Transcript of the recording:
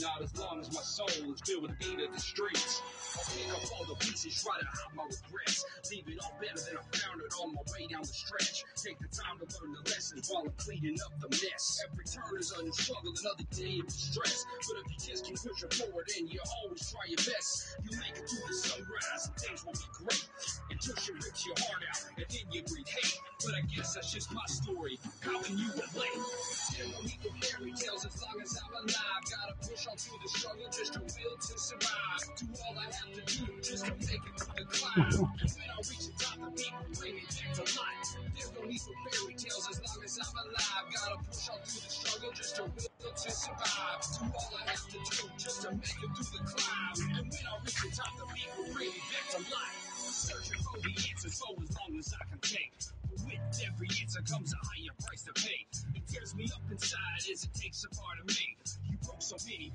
Not as long as my soul is filled with the beat of the streets. I'll pick up all the pieces, try to hide my regrets. Leave it all better than I found it on my way down the stretch. Take the time to learn the lessons while I'm cleaning up the mess. Every turn is a new struggle, another day of stress. But if you just keep pushing forward and you always try your best, you make it through the sunrise and things will be great. Until she rips your heart out and then you breathe hate. But I guess that's just my story. How can you relate? Need for fairy tales to survive. Do all I have to do just to make it through the climb. And mm-hmm. when I reach the top, the people bring me back to life. There's no need for fairy tales as long as I'm alive. Gotta push on through the struggle just to will to survive. Do all I have to do just to make it through the climb. And when I reach the top, the people bring me back to life. Searching for the answers for as long as I can take. But with every answer comes a higher price to pay. It tears me up inside as it takes a part of me. You broke so many